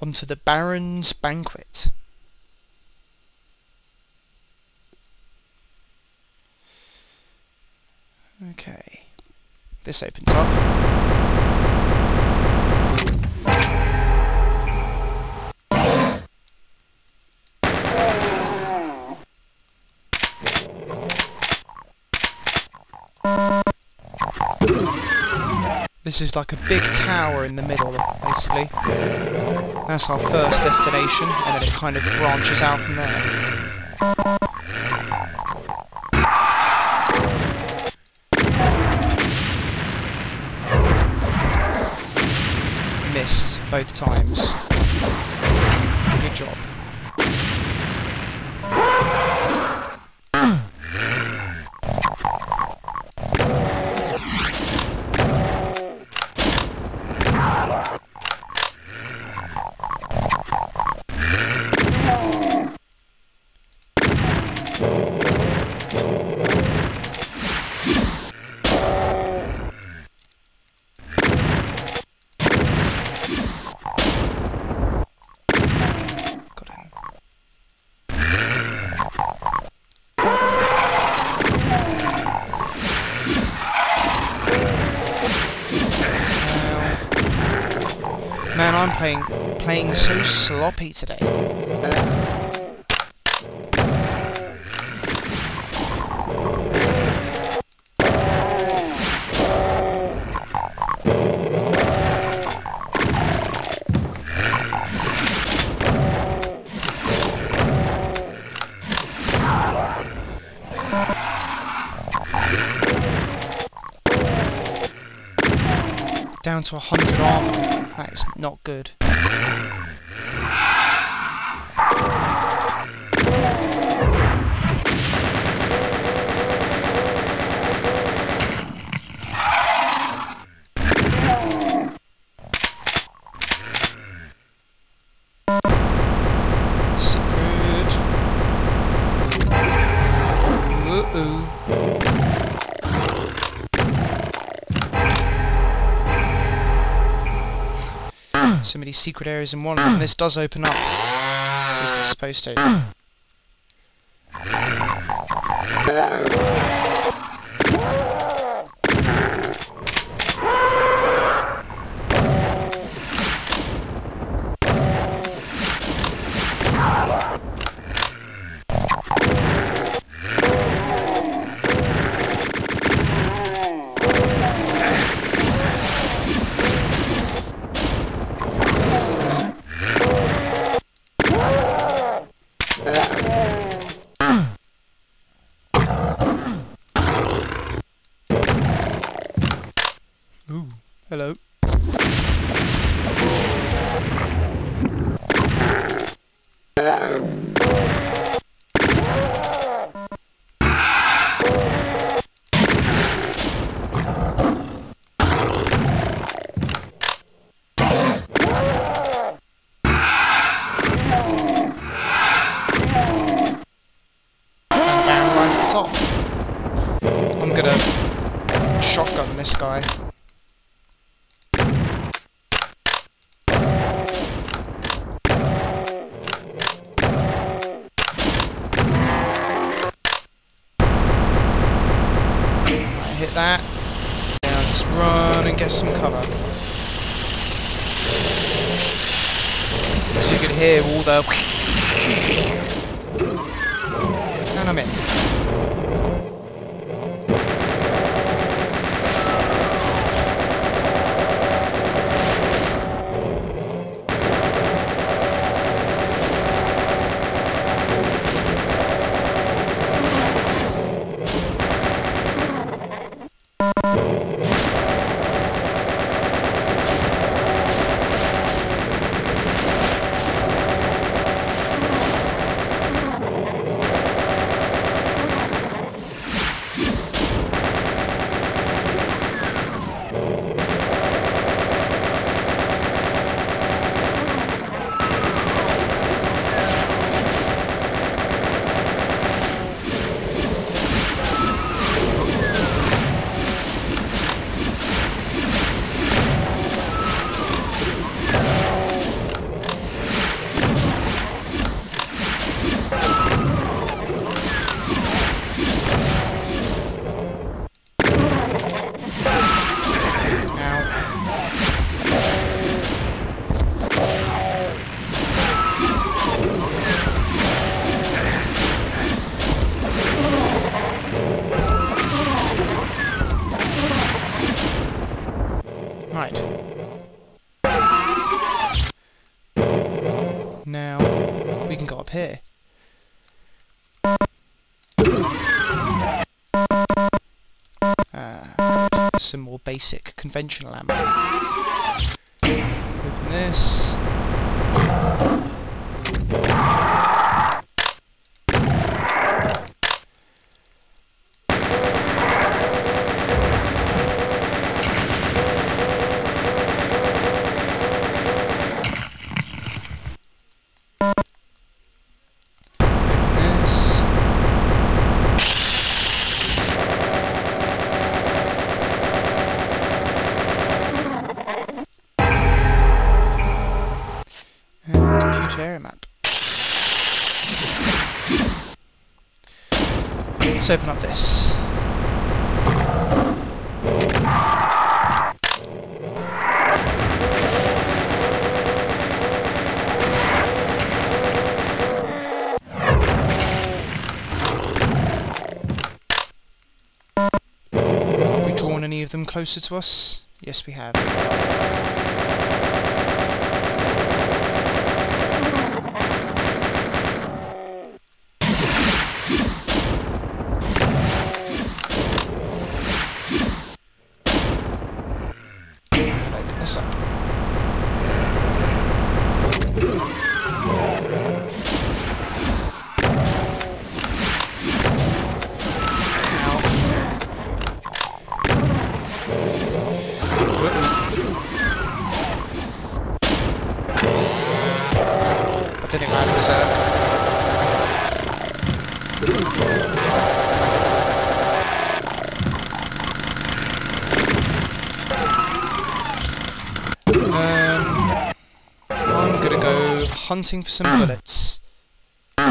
onto the Baron's Banquet. Okay. This opens up. This is like a big tower in the middle, basically. That's our first destination, and then it kind of branches out from there. So sloppy today. Down to 100 armor. That is not good. Secret. So many secret areas in one, and this does open up. At least it's supposed to. Ooh, hello. And Baron right at the top. I'm gonna shotgun this guy. Hit that. Now let's run and get some cover. So you can hear all the... And I'm in. Right. Now, we can go up here. Uh, some more basic conventional ammo. Open this. Let's open up this. Have we drawn any of them closer to us? Yes, we have. Open hunting for some bullets. 'Cause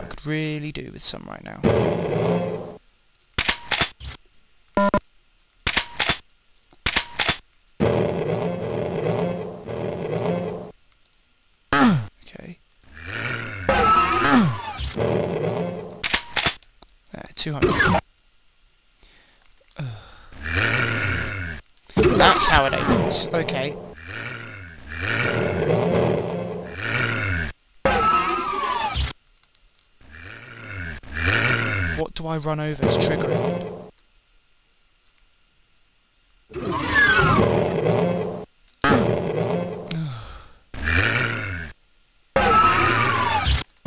I could really do with some right now. Okay. Uh, there, 200. That's how it opens. Okay. What do I run over to trigger it?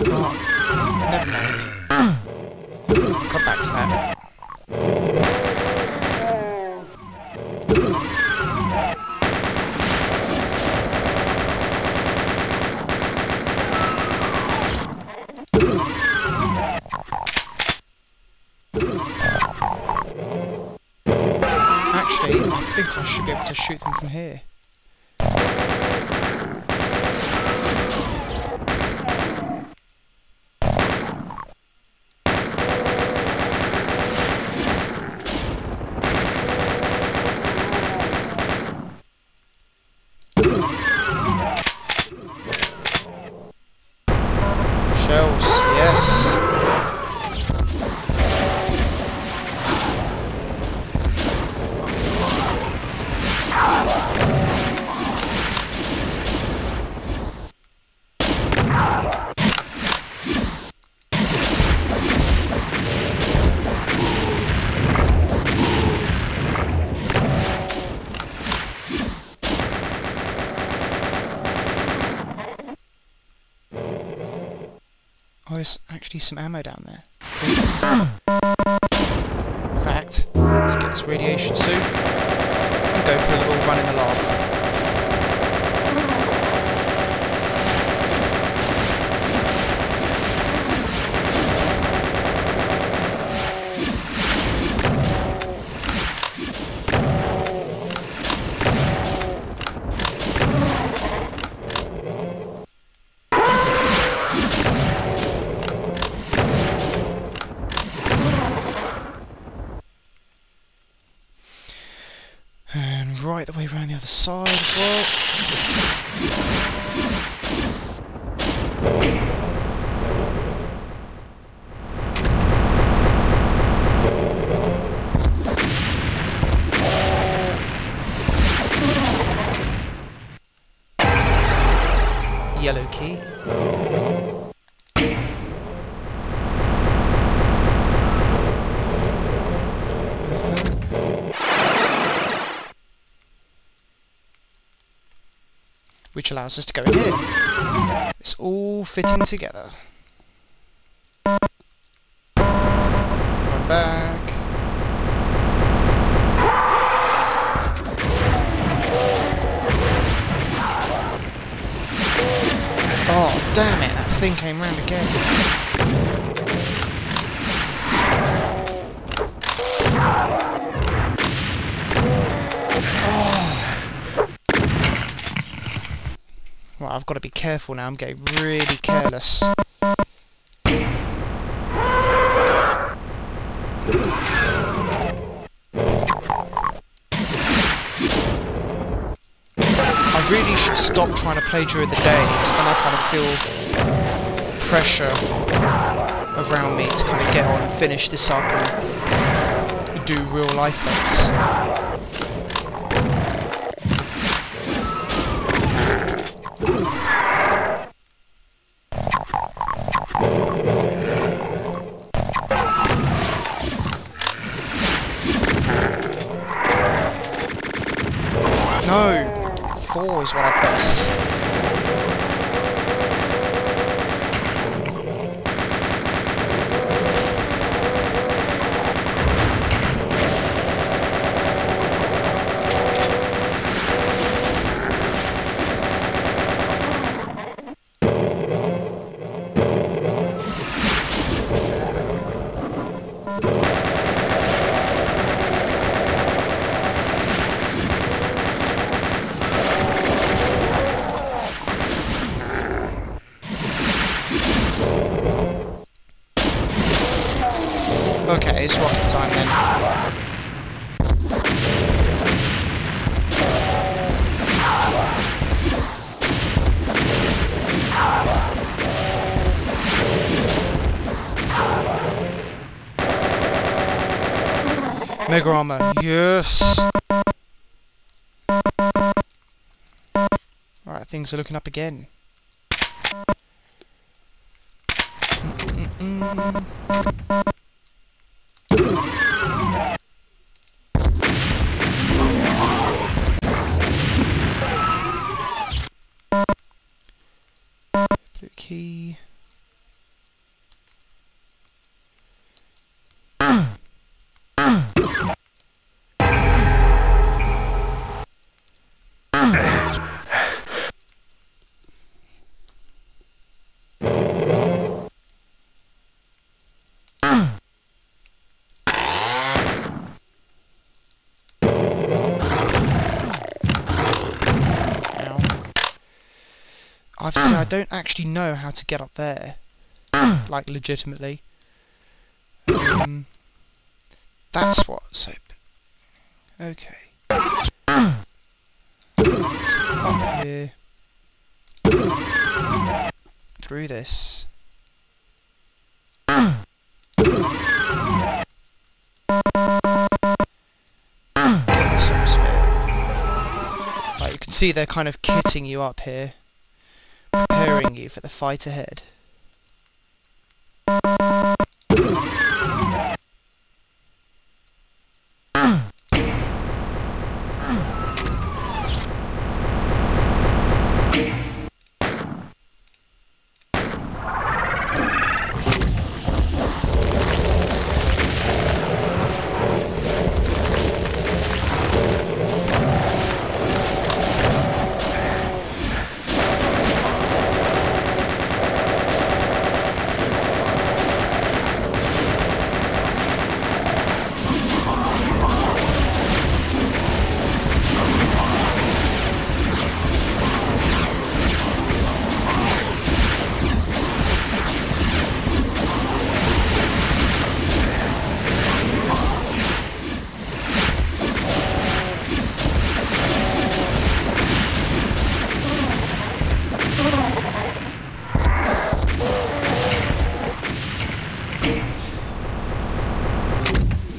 Oh, never mind. Come back to that. Actually, I think I should be able to shoot them from here. Shells, yes. Oh, there's actually some ammo down there. In fact, let's get this radiation suit and go for a little run in the lab. And right the way around the other side as well. yellow key. Which allows us to go in here. It's all fitting together. Back. Oh, damn it, that thing came round again. Got to be careful now, I'm getting really careless. I really should stop trying to play during the day, because then I kind of feel pressure around me to kind of get on and finish this up and do real life things. Four is what I Yes! Alright, things are looking up again. Mm-mm-mm. Blue don't actually know how to get up there. like, legitimately. Um, that's what, so... Okay. Up here. Through this. Get the soul sphere. Like, you can see they're kind of kitting you up here. Preparing you for the fight ahead.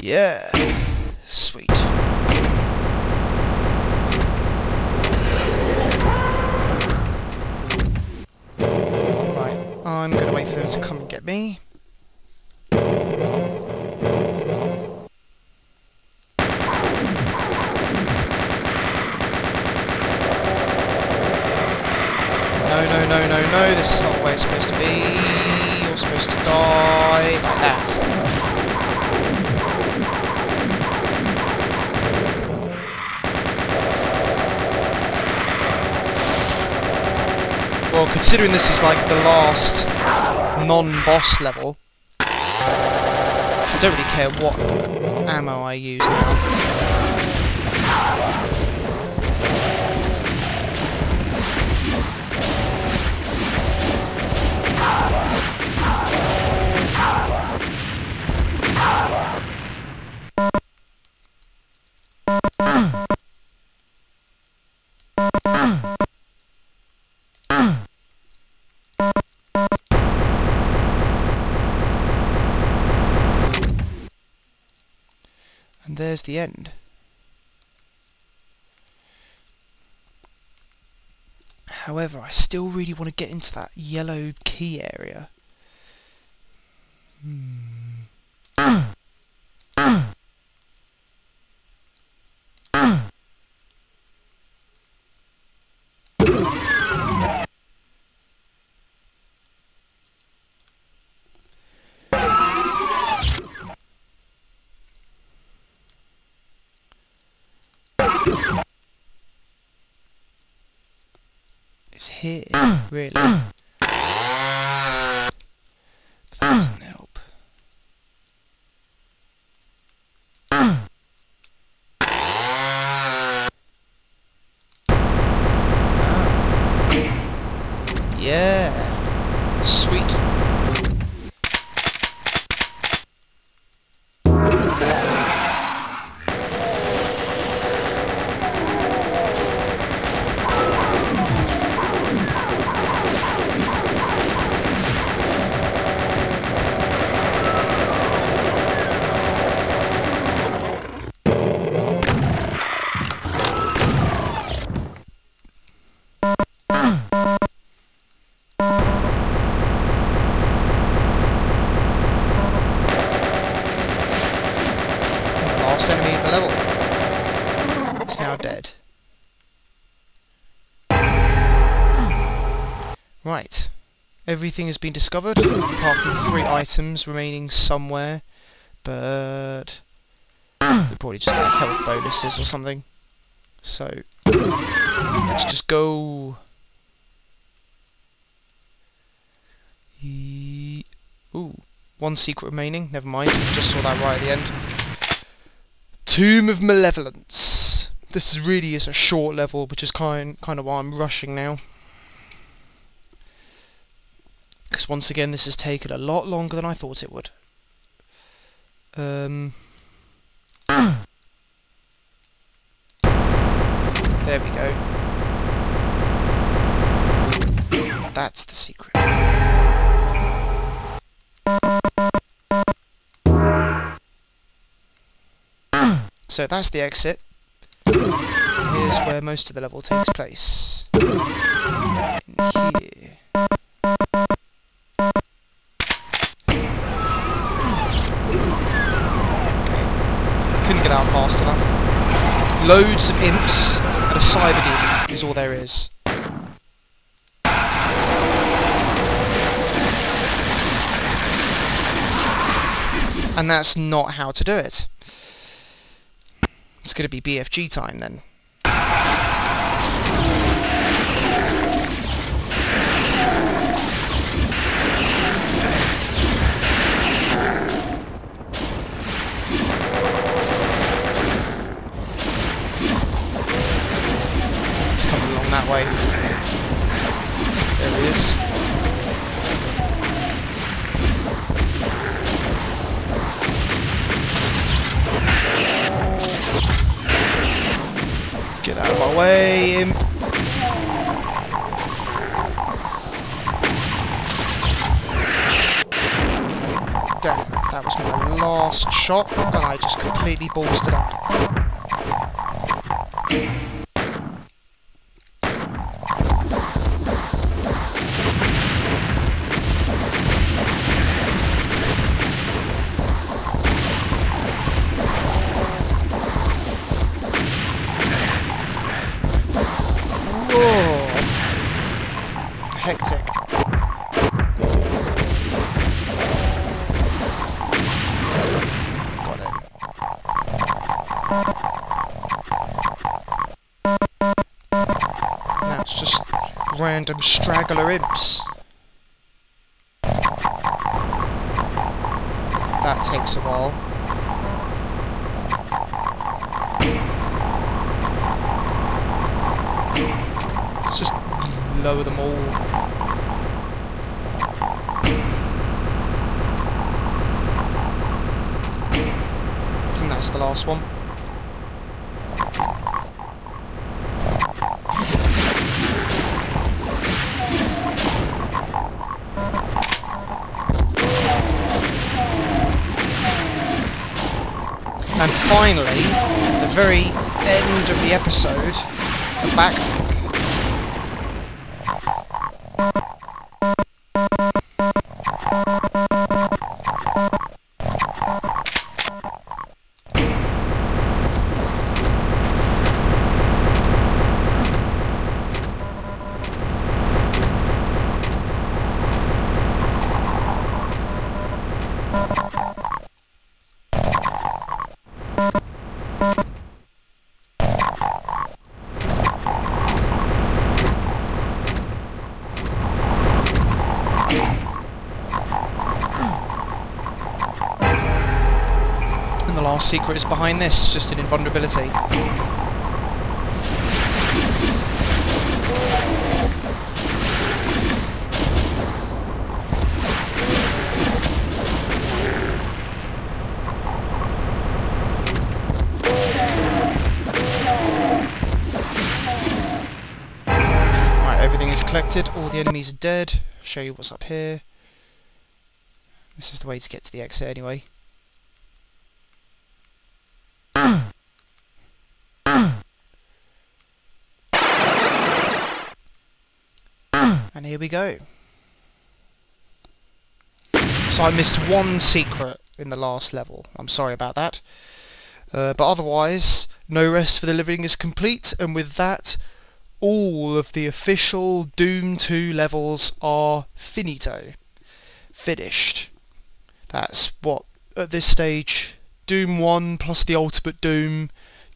Yeah. Sweet. Right, I'm to wait for them to come and get me. No, no, no, no, no, this is not where it's supposed to be. You're supposed to die like that. Well, considering this is like the last non-boss level, I don't really care what ammo I use now. There's the end. However, I still really want to get into that yellow key area. Hmm. It's here, really. Everything has been discovered, apart from three items remaining somewhere. But... They're probably just like health bonuses or something. So... Let's just go... Ooh. One secret remaining, never mind, just saw that right at the end. Tomb of Malevolence. This really is a short level, which is kind kind of why I'm rushing now. Because once again, this has taken a lot longer than I thought it would. Um. There we go. That's the secret. So that's the exit. Here's where most of the level takes place. In here. Loads of imps and a Cyberdemon is all there is. And that's not how to do it. It's going to be BFG time then. That way. There he is. Get out of my way, imp. Damn, that was my last shot, and I just completely ballsed it up. Hectic. Got it. Now it's just random straggler imps. That takes a while. Just lower them all. I think that's the last one. And finally, the very end of the episode, the backpack. Secret is behind this, just an invulnerability. Right, everything is collected, all the enemies are dead. Show you what's up here. This is the way to get to the exit anyway. And here we go. So I missed one secret in the last level. I'm sorry about that. Uh, but otherwise, No Rest for the Living is complete, and with that, all of the official Doom 2 levels are finito. Finished. That's what, at this stage, Doom 1 plus the Ultimate Doom,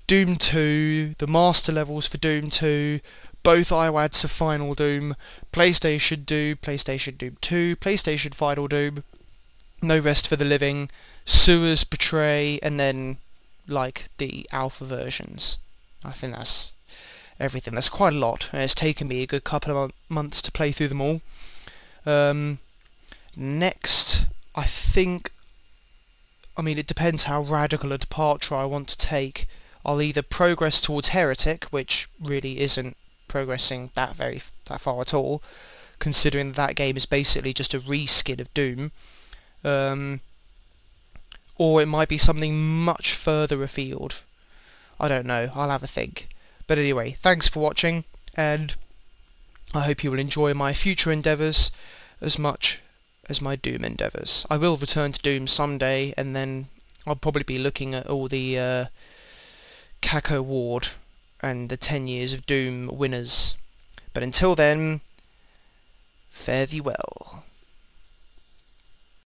Doom 2, the Master levels for Doom 2, both IWADs of Final Doom, PlayStation Doom, PlayStation Doom 2, PlayStation Final Doom, No Rest for the Living, Sewers Betray, and then, like, the alpha versions. I think that's everything. That's quite a lot, and it's taken me a good couple of months to play through them all. Um, next, I think... I mean, it depends how radical a departure I want to take. I'll either progress towards Heretic, which really isn't progressing that very that far at all, considering that game is basically just a reskin of Doom. Um, or it might be something much further afield. I don't know. I'll have a think. But anyway, thanks for watching, and I hope you will enjoy my future endeavours as much as my Doom endeavours. I will return to Doom someday, and then I'll probably be looking at all the uh, Cacoward and the 10 years of Doom winners. But until then, fare thee well.